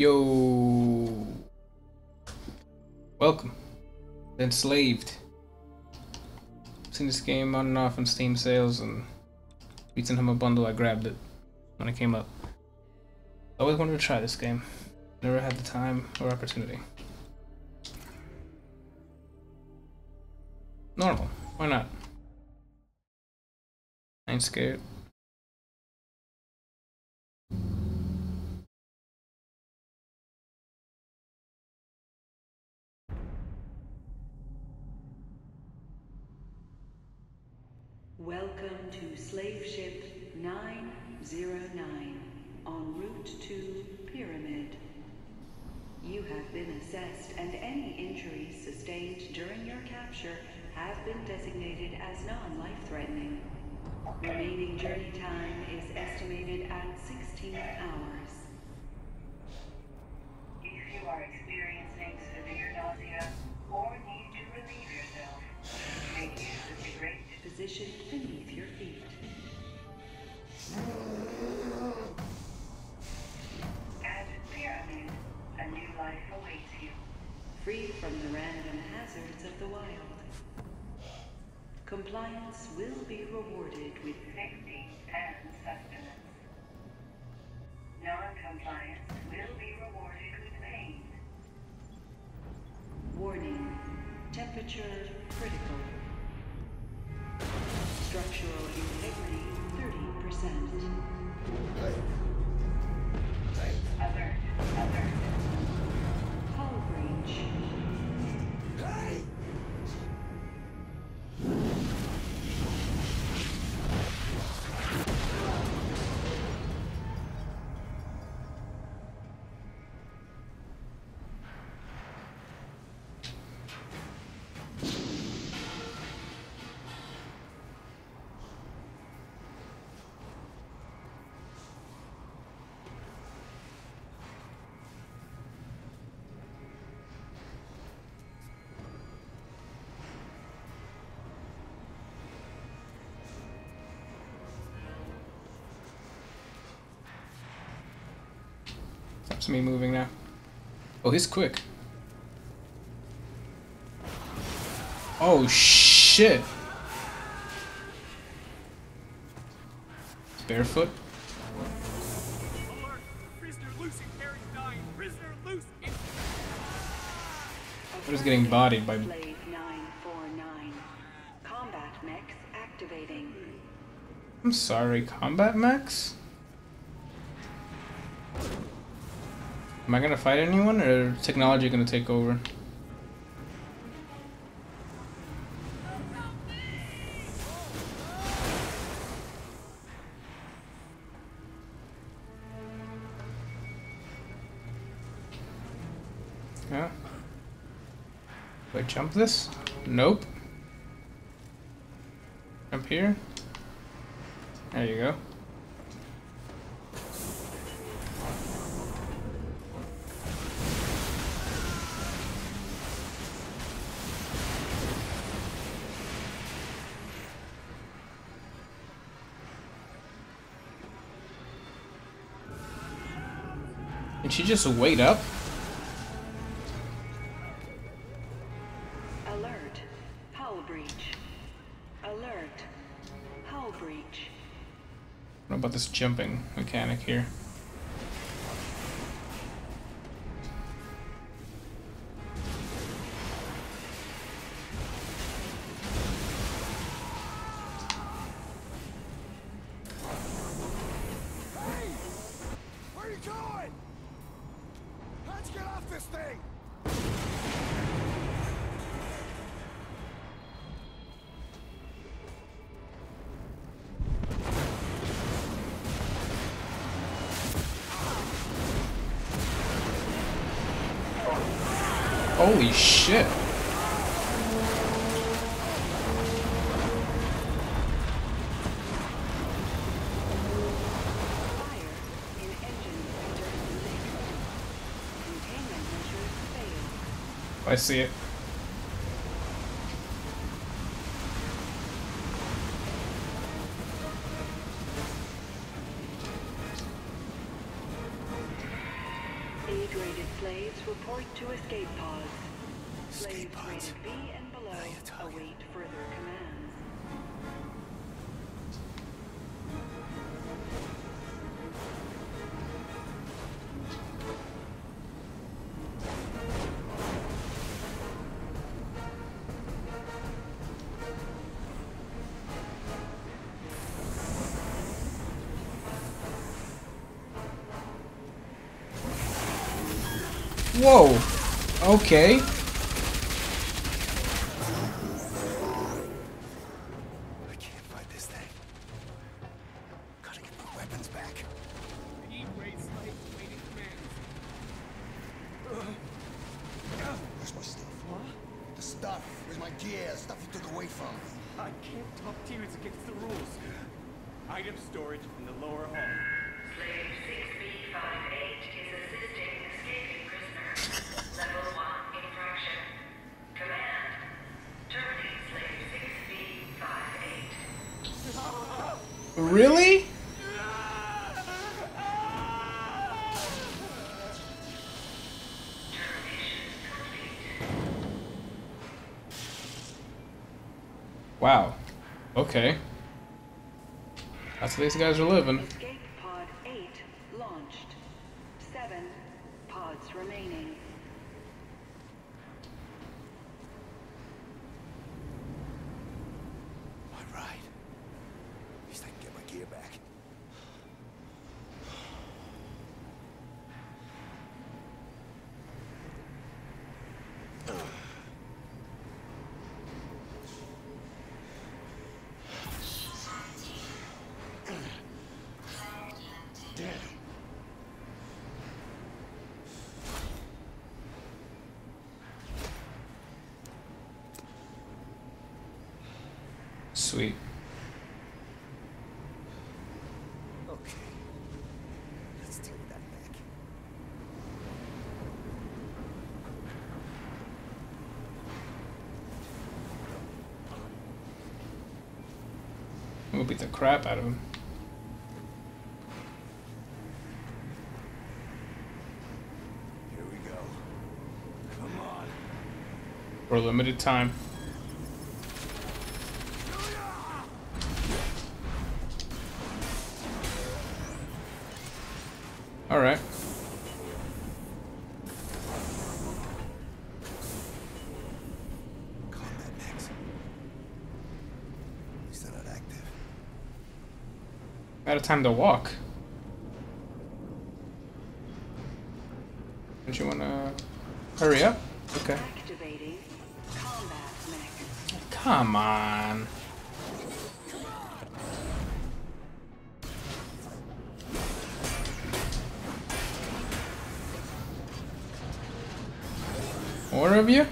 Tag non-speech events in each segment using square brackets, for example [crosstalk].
Yo. Welcome. Enslaved. Seen this game on and off on Steam sales and beating him a bundle, I grabbed it when it came up. I always wanted to try this game. Never had the time or opportunity. Normal. Why not? I ain't scared. Free from the random hazards of the wild. Compliance will be rewarded with Safety and sustenance. Non-compliance will be rewarded with pain. Warning. Temperature critical. Me moving now. Oh, he's quick. Oh shit. Barefoot. Alert! Prisoner loose and carrying nine. Prisoner loose and I'm just getting bodied by- Slave 949. Combat mechs activating. I'm sorry, combat mechs? Am I gonna fight anyone or technology gonna take over? Yeah. Do I jump this? Nope. Jump here? Did she just wait up? Alert. Hull breach. Alert. Hull breach. What about this jumping mechanic here? I see it. Degraded escape pods. Slaves escape pods. rated B and below await further command. Whoa. Okay. Really? Wow. Okay. That's how these guys are living. We'll beat the crap out of him. Here we go. Come on. For a limited time. time to walk. Don't you wanna hurry up? Okay. Come on. Four of you?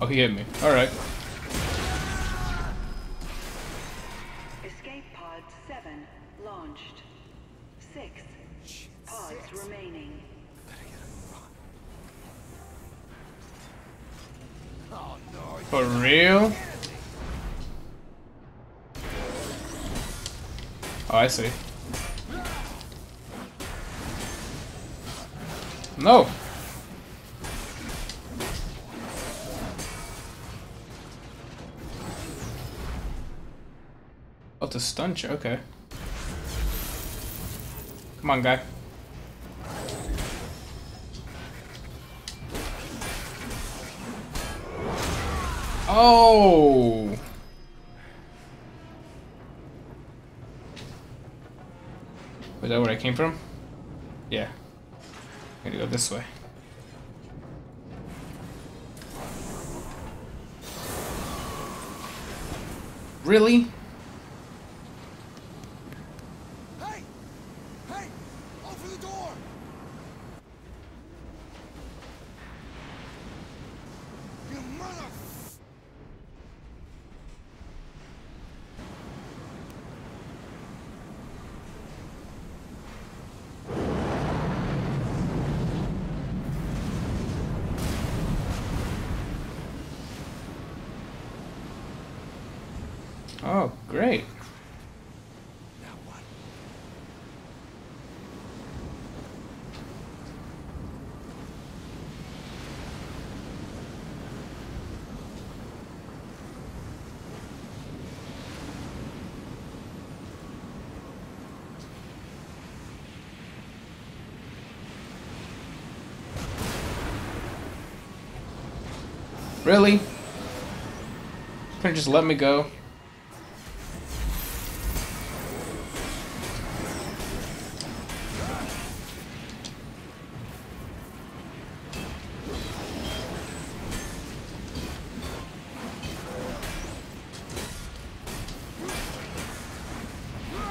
Oh, he hit me. Alright. Okay. Come on, guy. Oh! Was that where I came from? Yeah. I'm gonna go this way. Really? the door! You mother... Oh, great. Really? Couldn't just let me go?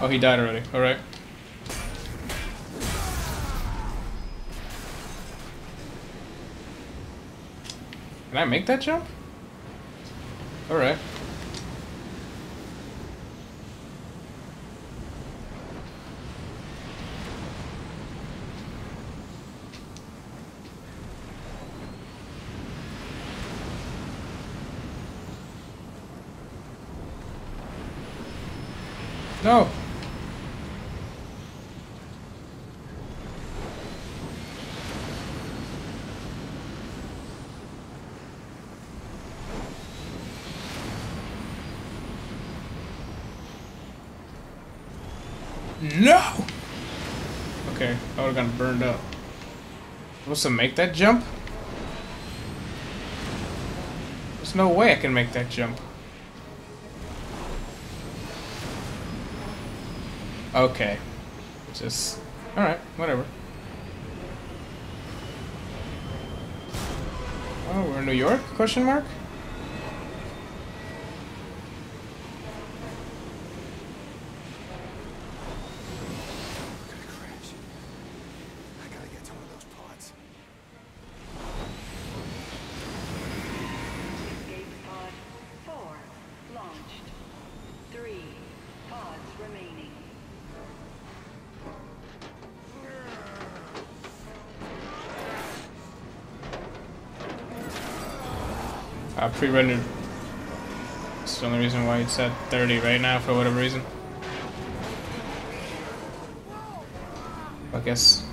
Oh, he died already. Alright. Can I make that jump? Alright. No! No! Okay, I would've gotten burned up. Supposed to make that jump? There's no way I can make that jump. Okay. Just... Alright, whatever. Oh, we're in New York? Question mark? Uh, pre-rendered. That's the only reason why it's at 30 right now, for whatever reason. I guess.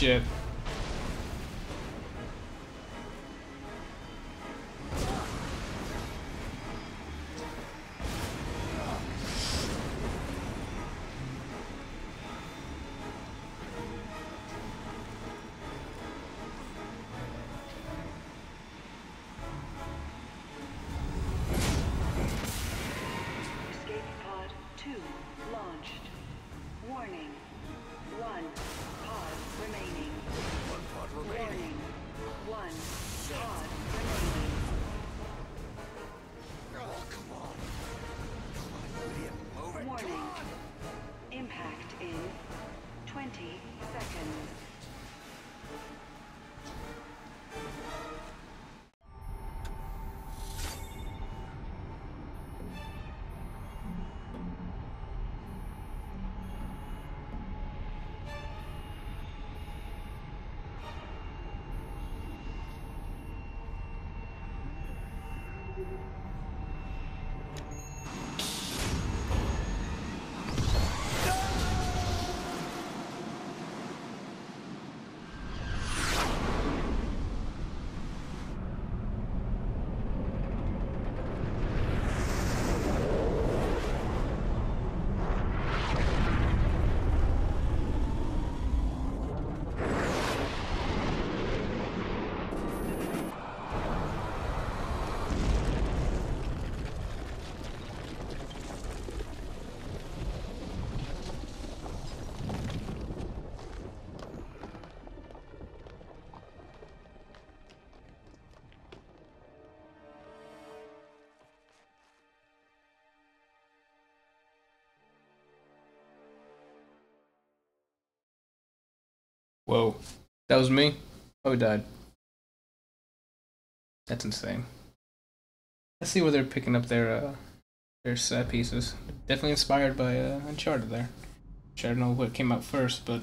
Holy Whoa. That was me? Oh, died. That's insane. Let's see where they're picking up their uh, their set pieces. Definitely inspired by uh, Uncharted there. Which I don't know what came out first, but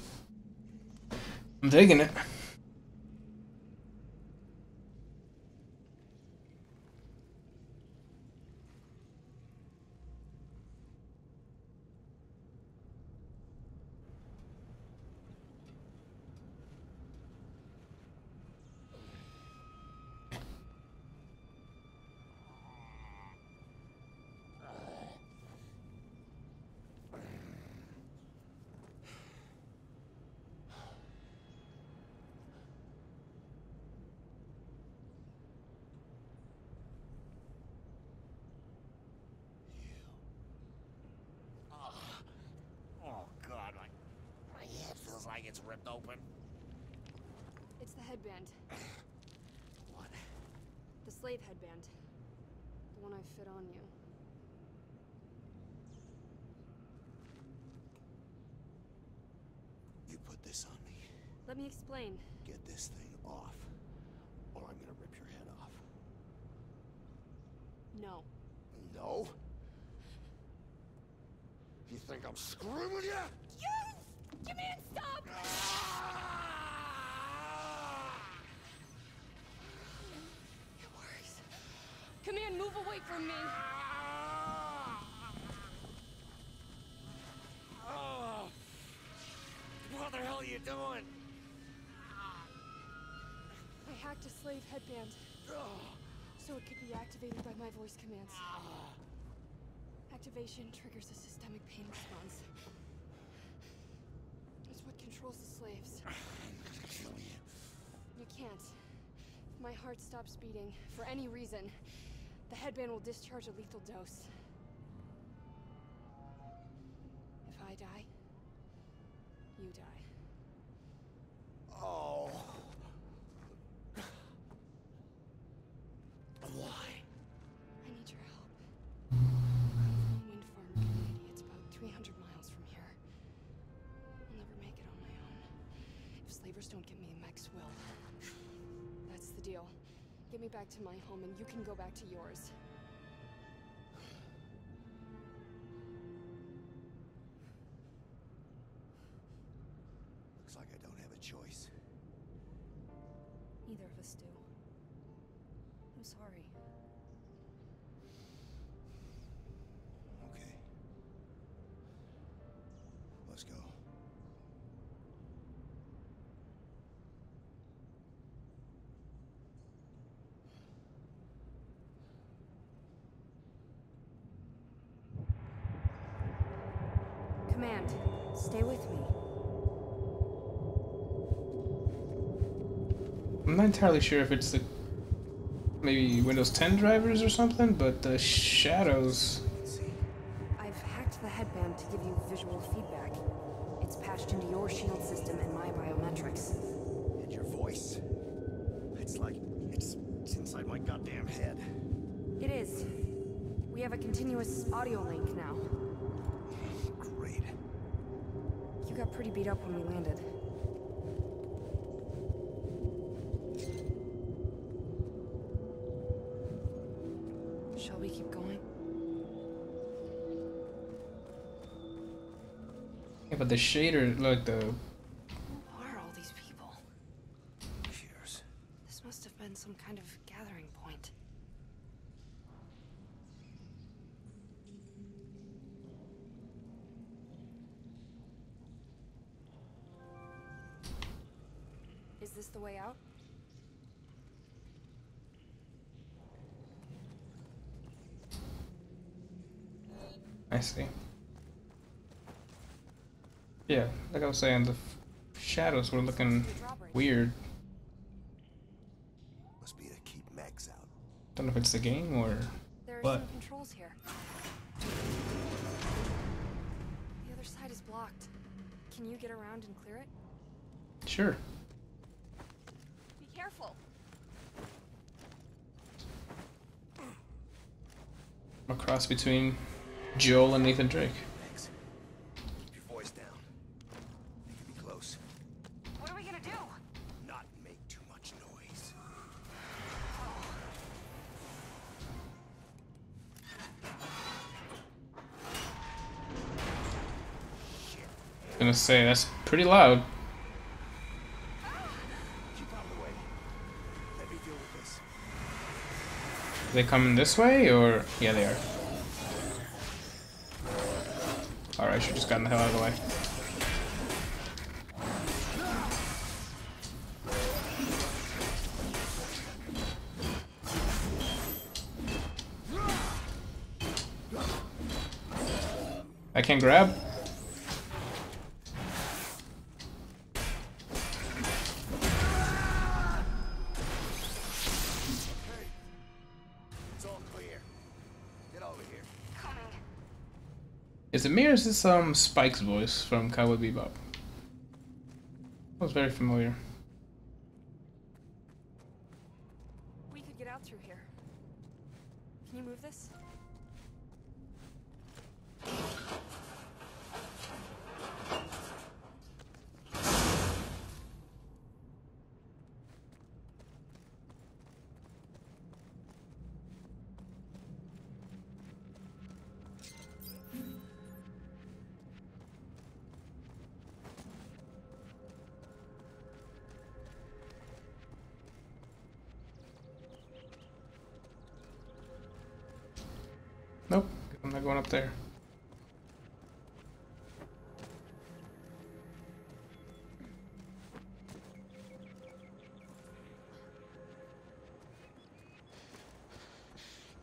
I'm digging it. Oh god, my my head it's ripped open. It's the headband. [sighs] What? The slave headband. The one I fit on you. You put this on me. Let me explain. Get this thing off, or I'm gonna rip your head off. No. No? You think I'm screwing with you? Yes! Give me and stop! It works. Command, move away from me. Oh. What the hell are you doing? I hacked a slave headband. So it could be activated by my voice commands. Activation triggers a systemic pain response. What controls the slaves. I'm gonna kill you. You can't. If my heart stops beating, for any reason, the headband will discharge a lethal dose. If I die, you die. Slavers don't get me, mechs will. That's the deal. Get me back to my home and you can go back to yours. Command, stay with me. I'm not entirely sure if it's the maybe Windows 10 drivers or something, but the shadows. I've hacked the headband to give you visual feedback. It's patched into your shield system and my biometrics. And your voice. It's like it's, it's inside my goddamn head. It is. We have a continuous audio link now. Got pretty beat up when we landed. Shall we keep going? Yeah, but the shader, like the I see. Yeah, like I was saying, the f- shadows were looking weird. Must be to keep mechs out. Don't know if it's the game or There are What? some controls here. The other side is blocked. Can you get around and clear it? sure. Be careful. I'm a cross between Joel and Nathan Drake. they're gonna gonna say that's pretty loud. Are they coming this way or yeah they are. Alright, should just gotten the hell out of the way. I can grab. It is this um Spike's voice from Cowboy Bebop? That was very familiar. Up there.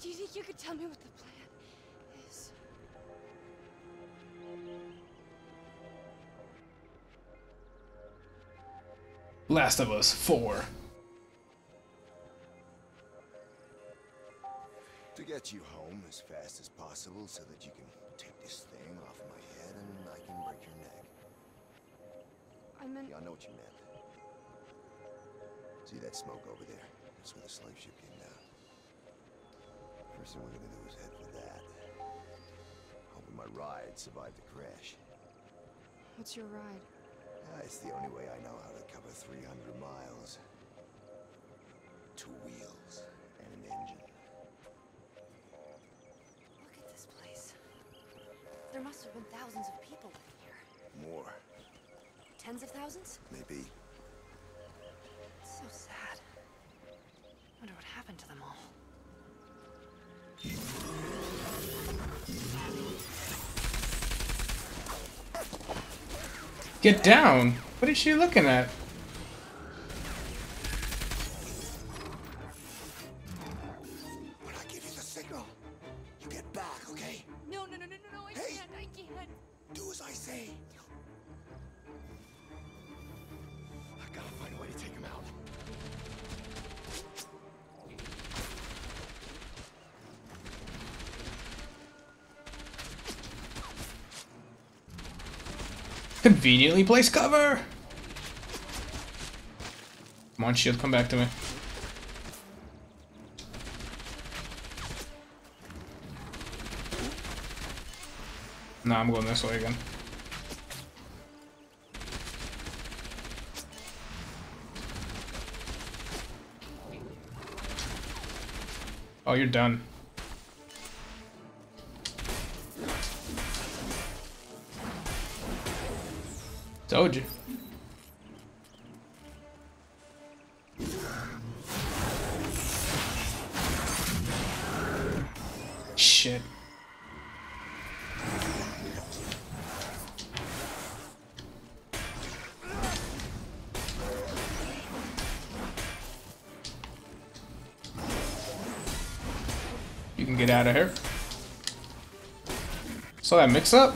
Do you think you could tell me what the plan is? Last of Us 4. Get you home as fast as possible so that you can take this thing off my head and I can break your neck. I meant Yeah, I know what you meant. See that smoke over there? That's where the slave ship came down. First thing we're gonna do is head for that. Hoping my ride survived the crash. what's your ride? Ah, it's the only way I know how to cover 300 miles. Must have been thousands of people living here. More, Tens of thousands? maybe. It's so sad. Wonder what happened to them all. Get down! What is she looking at? I say. I gotta find a way to take him out. Conveniently placed cover! Come on, shield, come back to me. Nah, I'm going this way again. Oh, you're done. Told you. You can get out of here. So that mix up?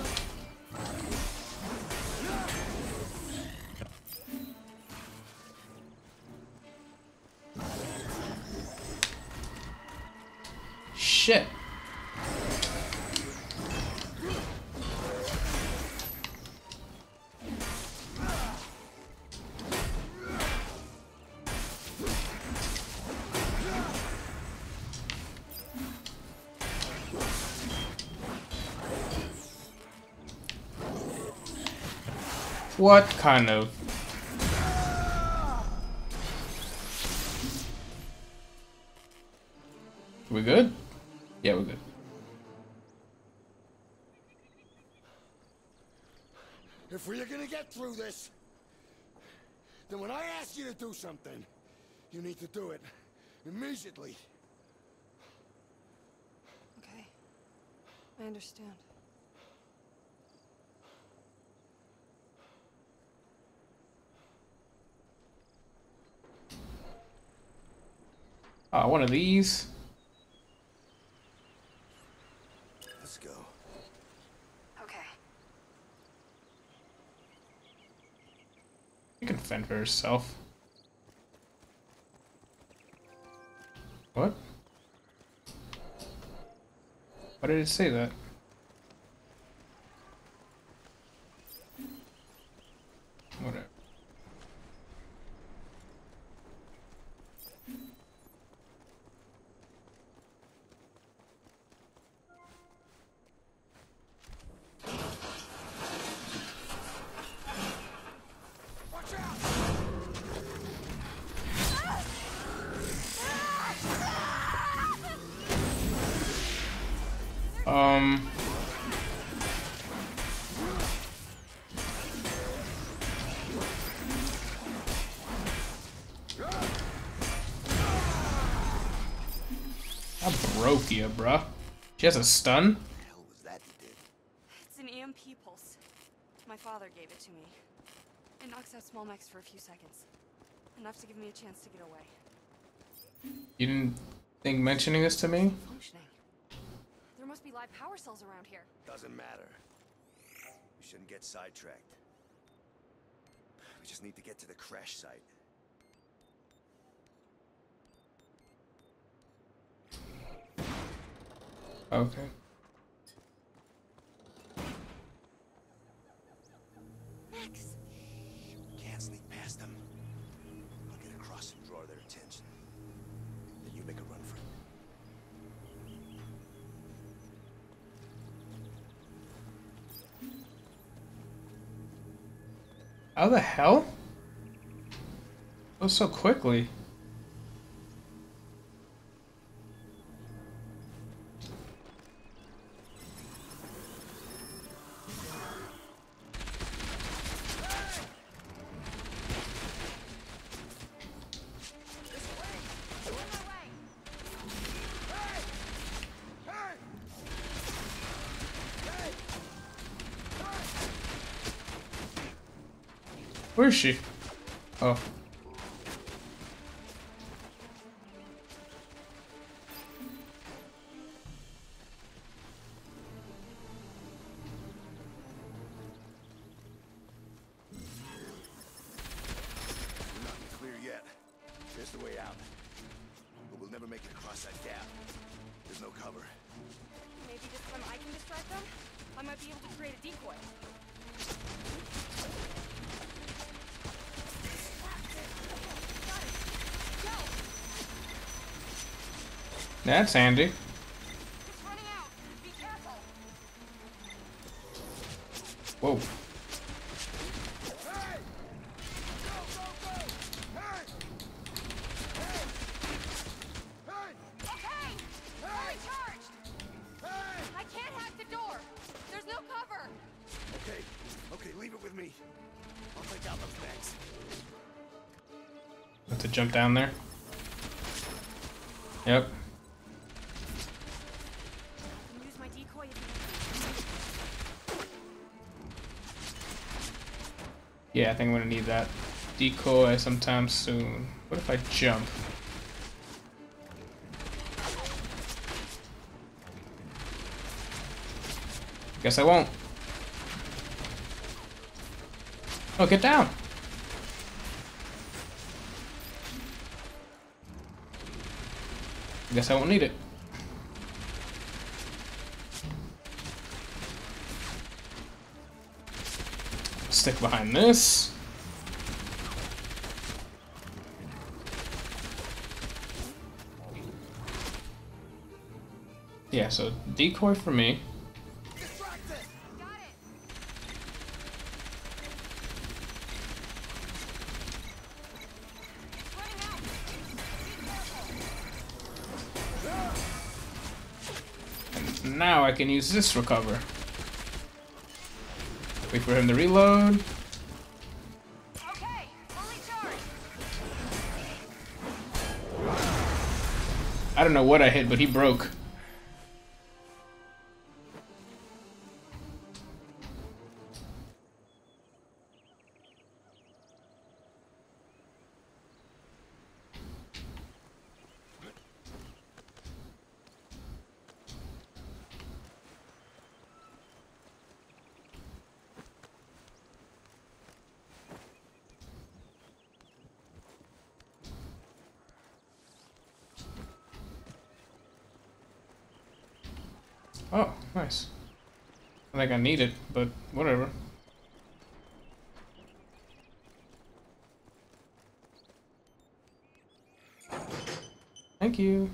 What kind of... We good? Yeah, we're good. If we're gonna get through this, then when I ask you to do something, you need to do it immediately. Okay. I understand. Oh, one of these. Let's go. Okay. You can fend for yourself. What? Why did it say that? She has a stun? The was that? It's an EMP pulse. My father gave it to me. It knocks out small mechs for a few seconds. Enough to give me a chance to get away. You didn't think mentioning this to me? Functioning. There must be live power cells around here. Doesn't matter. We shouldn't get sidetracked. We just need to get to the crash site. Okay. Mechs! Can't sneak past them. I'll get across and draw their attention. Then you make a run for it. How the hell? Oh, so quickly. Where is she? Oh. Mechs. Have to jump down there. Yep. Yeah, I think I'm gonna need that decoy sometime soon. What if I jump? Guess I won't. Oh, get down! Guess I won't need it. Stick behind this. Yeah, so decoy for me. Careful! Now I can use this recover. Wait for him to reload. Okay, fully charged. I don't know what I hit, but he broke. Oh, nice. I think I need it, but whatever. Thank you.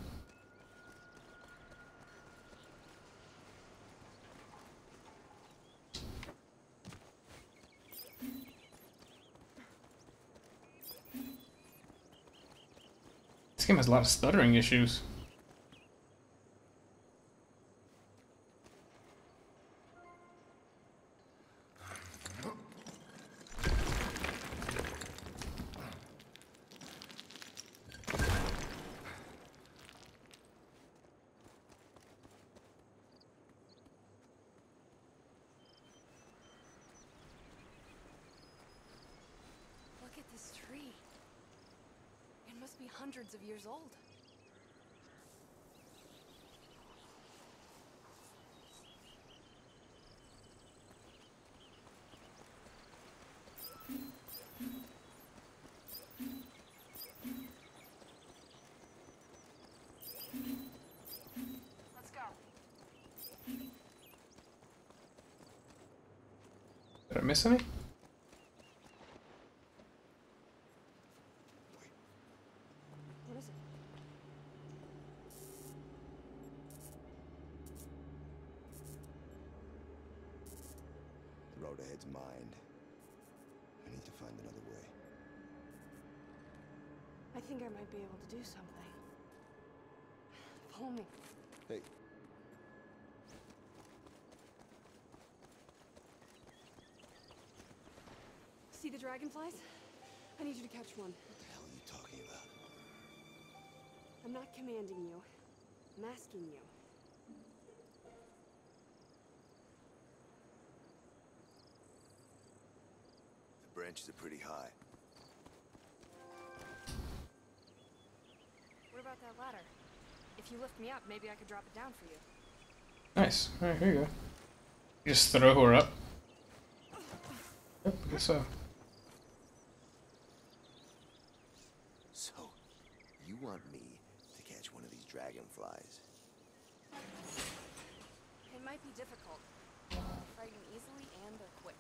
This game has a lot of stuttering issues. Look at this tree. It must be hundreds of years old. Let's go. Did I miss any? What is it? The road ahead's mined. I need to find another way. I think I might be able to do something. Follow me. Hey, See the dragonflies? I need you to catch one. what the hell are you talking about? I'm not commanding you. I'm asking you. The branches are pretty high. About that ladder? If you lift me up, maybe I could drop it down for you. Nice. Alright, here you go. Just throw her up. Yep, I guess so. So, you want me to catch one of these dragonflies? It might be difficult. Frighten easily and they're quick.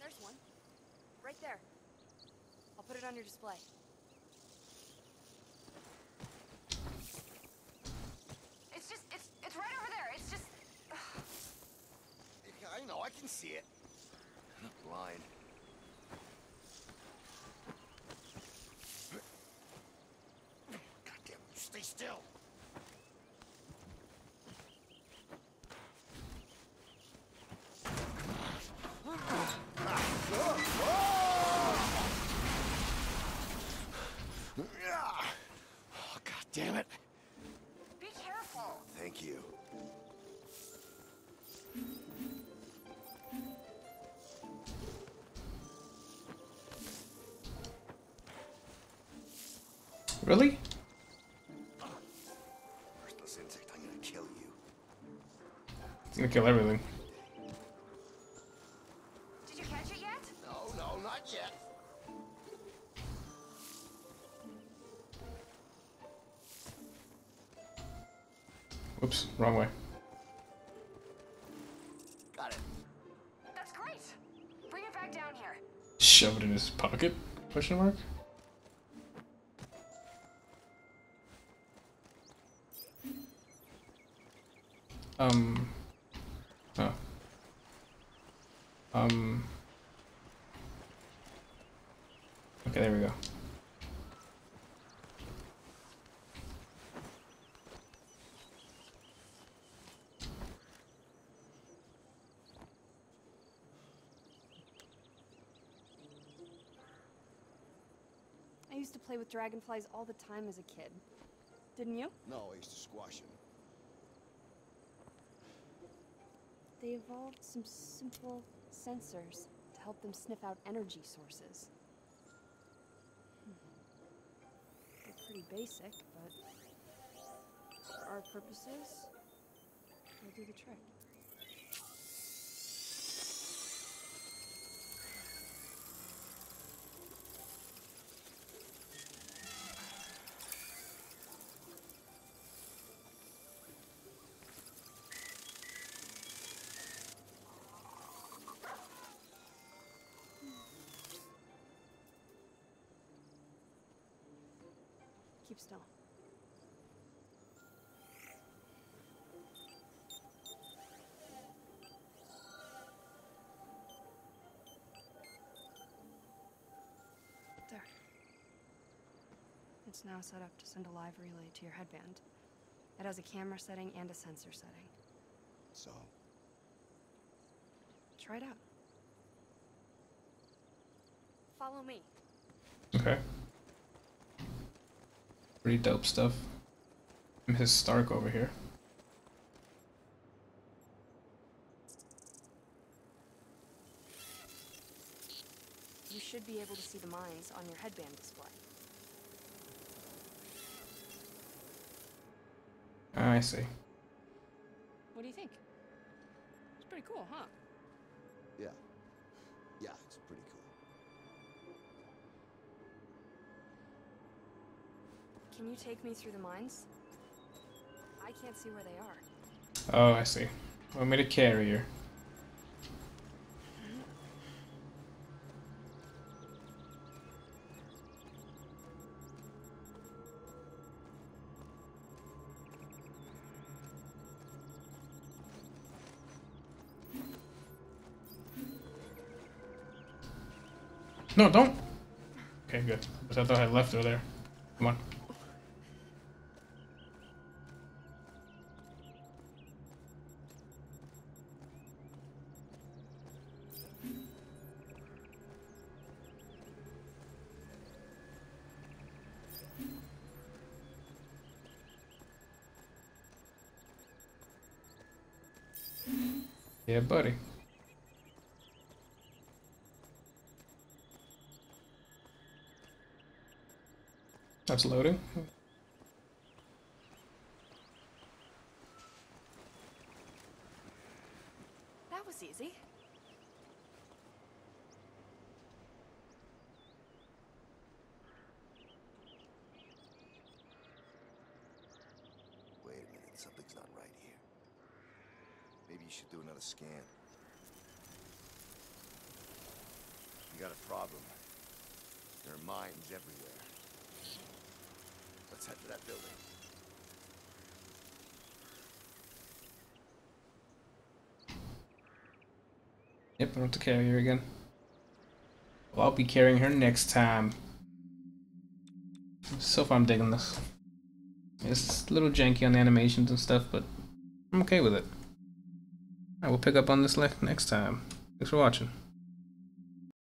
There's one. Right there. I'll put it on your display. It's just, it's, it's right over there. It's just. I can see it. I'm not blind. Goddamn, you stay still. Ah, oh, ah. ah, God damn it. Be careful. Thank you. Really? Worthless insect, I'm gonna kill you. It's gonna kill everything. Did you catch it yet? No, no, not yet. Whoops, wrong way. Got it. That's great. Bring it back down here. Shove it in his pocket? Question mark? Used to play with dragonflies all the time as a kid. Didn't you? No, I used to squash them. They evolved some simple sensors to help them sniff out energy sources. Hmm. They're pretty basic, but for our purposes, they'll do the trick. Keep still. There. It's now set up to send a live relay to your headband. It has a camera setting and a sensor setting. So, Try it out. Follow me. Okay. Pretty dope stuff. Mrs. Stark over here. You should be able to see the mines on your headband display. Ah, I see. What do you think? It's pretty cool, huh? yeah. Yeah, Can you take me through the mines? I can't see where they are. Oh, I see. Want me to carry her? No, don't. Okay, good. I thought I left her there. Come on. Yeah, buddy. That's loading. That was easy. Wait a minute, something's not right here. Maybe you should do another scan. You got a problem. There are mines everywhere. Let's head to that building. Yep, I want to carry her again. Well, I'll be carrying her next time. So far, I'm digging this. It's a little janky on the animations and stuff, but I'm okay with it. I will pick up on this next time. Thanks for watching.